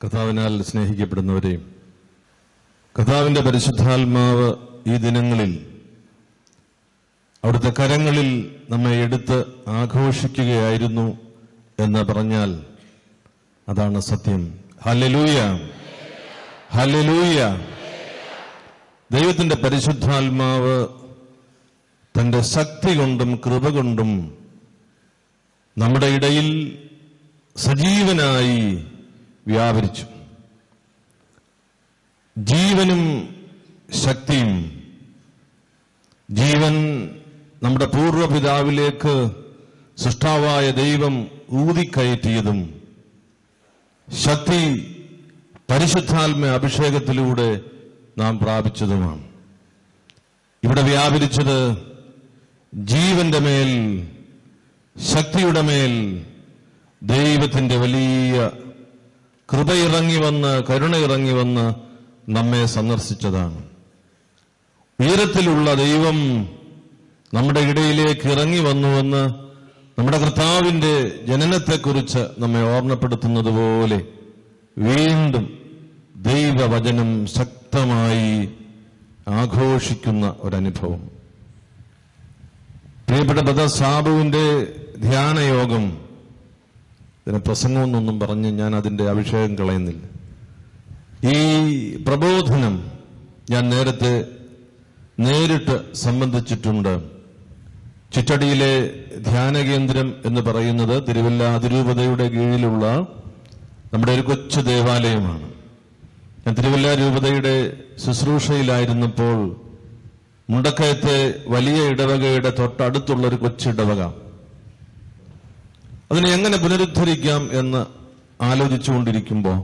കർത്താവിനാൽ സ്നേഹിക്കപ്പെടുന്നവരെ കർത്താവിന്റെ പരിശുദ്ധാത്മാവ് ഈ ദിനങ്ങളിൽ അവിടുത്തെ കരങ്ങളിൽ നമ്മെ എടുത്ത് ആഘോഷിക്കുകയായിരുന്നു എന്ന് പറഞ്ഞാൽ അതാണ് സത്യം. ഹലലൂയ ഹലലൂയ ദൈവത്തിന്റെ പരിശുദ്ധാത്മാവ് തന്റെ ശക്തി കൊണ്ടും കൃപ കൊണ്ടും നമ്മുടെ ഇടയിൽ സജീവനായി വ്യാപരിച്ചു. ജീവനും ശക്തിയും ജീവൻ നമ്മുടെ പൂർവപിതാവിലേക്ക് സൃഷ്ടാവായ ദൈവം ഊതിക്കയറ്റിയതും ശക്തി പരിശുദ്ധാത്മ അഭിഷേകത്തിലൂടെ നാം പ്രാപിച്ചതുമാണ്. ഇവിടെ വ്യാപരിച്ചത് ജീവന്റെ മേൽ ശക്തിയുടെ മേൽ ദൈവത്തിന്റെ വലിയ കൃപയിറങ്ങി വന്ന് കരുണ ഇറങ്ങി വന്ന് നമ്മെ സന്ദർശിച്ചതാണ്. ഉയരത്തിലുള്ള ദൈവം നമ്മുടെ ഇടയിലേക്ക് ഇറങ്ങി വന്നുവെന്ന് നമ്മുടെ കർത്താവിന്റെ ജനനത്തെക്കുറിച്ച് നമ്മെ ഓർമ്മപ്പെടുത്തുന്നത് പോലെ വീണ്ടും ദൈവവചനം ശക്തമായി ആഘോഷിക്കുന്ന ഒരനുഭവം. പ്രിയപ്പെട്ട ബദ സാബുവിന്റെ ധ്യാനയോഗം ഇതിന് പ്രസംഗമെന്നൊന്നും പറഞ്ഞ് ഞാൻ അതിന്റെ അഭിഷേകം കളയുന്നില്ല. ഈ പ്രബോധനം ഞാൻ നേരത്തെ നേരിട്ട് സംബന്ധിച്ചിട്ടുണ്ട്. ചിറ്റടിയിലെ ധ്യാന കേന്ദ്രം എന്ന് പറയുന്നത് തിരുവല്ല അതിരൂപതയുടെ കീഴിലുള്ള നമ്മുടെ ഒരു കൊച്ചു ദേവാലയമാണ്. ഞാൻ തിരുവല്ല രൂപതയുടെ ശുശ്രൂഷയിലായിരുന്നപ്പോൾ മുണ്ടക്കയത്തെ വലിയ ഇടവകയുടെ തൊട്ടടുത്തുള്ള ഒരു കൊച്ചിടവക അതിനെ എങ്ങനെ പുനരുദ്ധരിക്കാം എന്ന് ആലോചിച്ചുകൊണ്ടിരിക്കുമ്പോൾ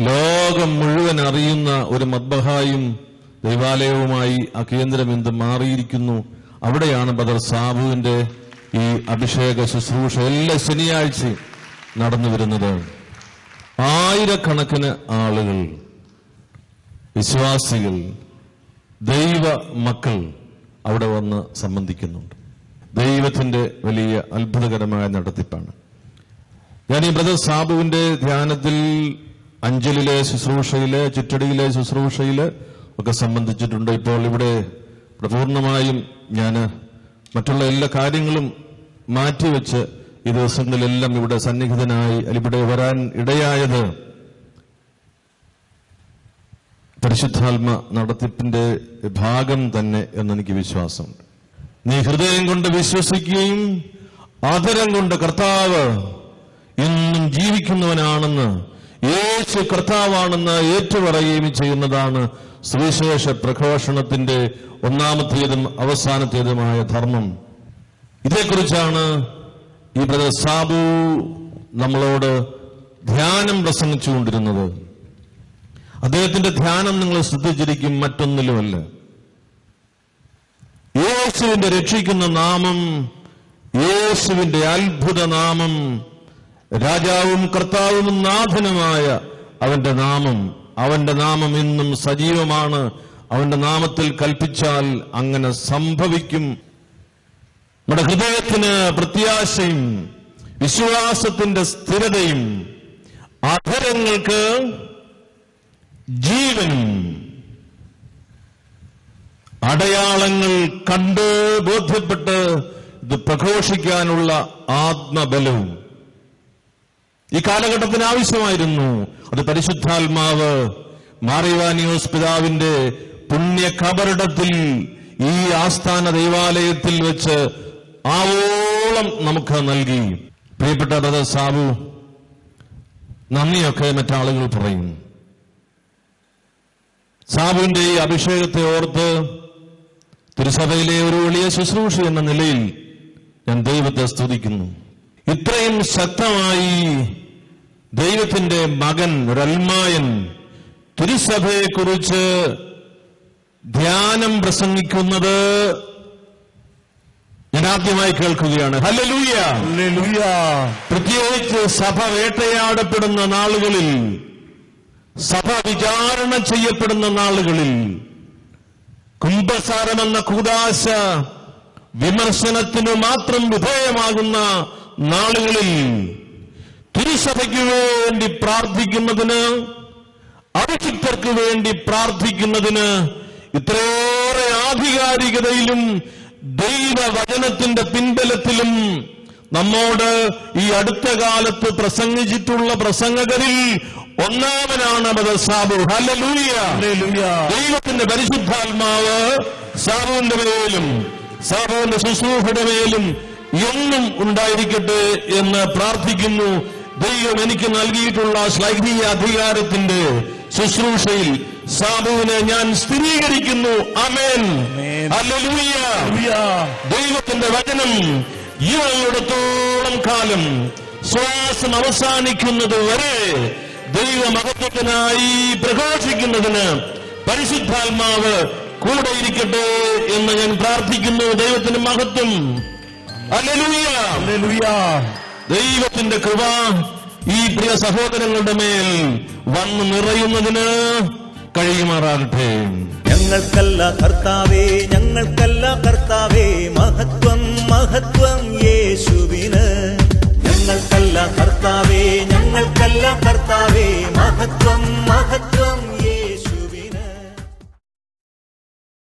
ലോകം മുഴുവൻ അറിയുന്ന ഒരു മദ്ബഹായും ദൈവാലയവുമായി ആ കേന്ദ്രം എന്ത് മാറിയിരിക്കുന്നു? അവിടെയാണ് ബദർ സാബുവിന്റെ ഈ അഭിഷേക ശുശ്രൂഷ എല്ലാ ശനിയാഴ്ചയും നടന്നു വരുന്നത്. ആയിരക്കണക്കിന് ആളുകൾ വിശ്വാസികൾ ദൈവ മക്കൾ അവിടെ വന്ന് സംബന്ധിക്കുന്നുണ്ട്. ദൈവത്തിന്റെ വലിയ അത്ഭുതകരമായ നടത്തിപ്പാണ്. ഞാൻ ഈ ബ്രദർ സാബുവിന്റെ ധ്യാനത്തിൽ അഞ്ചലിലെ ശുശ്രൂഷയിൽ ചുറ്റടിയിലെ ശുശ്രൂഷയിൽ ഒക്കെ സംബന്ധിച്ചിട്ടുണ്ട്. ഇപ്പോൾ ഇവിടെ പൂർണമായും ഞാൻ മറ്റുള്ള എല്ലാ കാര്യങ്ങളും മാറ്റിവെച്ച് ഈ ദിവസങ്ങളിലെല്ലാം ഇവിടെ സന്നിഹിതനായി ഇവിടെ വരാൻ ഇടയായത് പരിശുദ്ധാത്മ നടത്തിപ്പിന്റെ ഭാഗം തന്നെ എന്നെനിക്ക് വിശ്വാസമുണ്ട്. നീ ഹൃദയം കൊണ്ട് വിശ്വസിക്കുകയും ആദരം കൊണ്ട് കർത്താവ് എന്നും ജീവിക്കുന്നവനാണെന്ന് യേശു കർത്താവാണെന്ന് ഏറ്റുപറയുകയും ചെയ്യുന്നതാണ് സുവിശേഷ പ്രഘോഷണത്തിന്റെ ഒന്നാമത്തേതും അവസാനത്തേതുമായ ധർമ്മം. ഇതേക്കുറിച്ചാണ് ഈ ബ്രദർ സാബു നമ്മളോട് ധ്യാനം പ്രസംഗിച്ചുകൊണ്ടിരുന്നത്. അദ്ദേഹത്തിന്റെ ധ്യാനം നിങ്ങൾ ശ്രദ്ധിച്ചിരിക്കും മറ്റൊന്നിലുമല്ല. യേശുവിന്റെ രക്ഷിക്കുന്ന നാമം യേശുവിന്റെ അത്ഭുത നാമം രാജാവും കർത്താവും നാഥനുമായ അവന്റെ നാമം. അവന്റെ നാമം ഇന്നും സജീവമാണ്. അവന്റെ നാമത്തിൽ കൽപ്പിച്ചാൽ അങ്ങനെ സംഭവിക്കും. നമ്മുടെ ഹൃദയത്തിന് പ്രത്യാശയും വിശ്വാസത്തിന്റെ സ്ഥിരതയും അധരങ്ങൾക്ക് ജീവനും. അടയാളങ്ങൾ കണ്ട് ബോധ്യപ്പെട്ട് ഇത് പ്രഘോഷിക്കാനുള്ള ആത്മബലവും ഈ കാലഘട്ടത്തിന് ആവശ്യമായിരുന്നു. അത് പരിശുദ്ധാത്മാവ് മാറിവാനിയോസ് പിതാവിന്റെ പുണ്യ കബറിടത്തിൽ ഈ ആസ്ഥാന ദൈവാലയത്തിൽ വെച്ച് ആവോളം നമുക്ക് നൽകി. പ്രിയപ്പെട്ട ബ്രദർ സാബു നന്ദിയൊക്കെ മറ്റാളുകൾ പറയും. സാബുവിന്റെ ഈ അഭിഷേകത്തെ ഓർത്ത് തിരുസഭയിലെ ഒരു വലിയ ശുശ്രൂഷ എന്ന നിലയിൽ ഞാൻ ദൈവത്തെ സ്തുതിക്കുന്നു. ഇത്രയും ശക്തമായി ദൈവത്തിന്റെ മകൻ ഒരൽമായൻ തിരുസഭയെക്കുറിച്ച് ധ്യാനം പ്രസംഗിക്കുന്നത് ഞാൻ ആദ്യമായി കേൾക്കുകയാണ്. പ്രത്യേകിച്ച് സഭ വേട്ടയാടപ്പെടുന്ന നാളുകളിൽ സഭ വിചാരണ ചെയ്യപ്പെടുന്ന നാളുകളിൽ കുംഭസാരമെന്ന കൂതാശ വിമർശനത്തിനു മാത്രം വിധേയമാകുന്ന നാളുകളിൽ തിരുസഭയ്ക്ക് വേണ്ടി പ്രാർത്ഥിക്കുന്നതിന് അഭിഷിക്തർക്ക് വേണ്ടി പ്രാർത്ഥിക്കുന്നതിന് ഇത്രയേറെ ആധികാരികതയിലും ദൈവവചനത്തിന്റെ പിൻബലത്തിലും നമ്മോട് ഈ അടുത്ത കാലത്ത് പ്രസംഗിച്ചിട്ടുള്ള പ്രസംഗകരിൽ ഒന്നാമനാണ് അത് സാബു ഹല്ലേലൂയ. ദൈവത്തിന്റെ പരിശുദ്ധാത്മാവ് സാബുവിന്റെ മേലും സാബുവിന്റെ ശുശ്രൂഷയുടെ മേലും എന്നും ഉണ്ടായിരിക്കട്ടെ എന്ന് പ്രാർത്ഥിക്കുന്നു. ദൈവം എനിക്ക് നൽകിയിട്ടുള്ള ശ്ലൈഹീയ അധികാരത്തിന്റെ ശുശ്രൂഷയിൽ സാബുവിനെ ഞാൻ സ്ഥിരീകരിക്കുന്നു. അമേൻ ദൈവത്തിന്റെ വചനം ഇവയുടെത്തോളം കാലം ശ്വാസം അവസാനിക്കുന്നത് വരെ ദൈവമഹത്വത്തിനായി പ്രകാശിക്കുന്നതിന് പരിശുദ്ധാത്മാവ് കൂടെ ഇരിക്കട്ടെ എന്ന് ഞാൻ പ്രാർത്ഥിക്കുന്നു. ദൈവത്തിന്റെ മഹത്വം. ഹല്ലേലൂയ. ദൈവത്തിന്റെ കൃപ ഈ പ്രിയ സഹോദരങ്ങളുടെ മേൽ വന്നു നിറയുന്നതിന് കഴിയുമാറാകട്ടെ. ഞങ്ങൾക്കല്ല കർത്താവേ ഞങ്ങൾക്കല്ല കർത്താവേ മഹത്വം മഹത്വം. let go.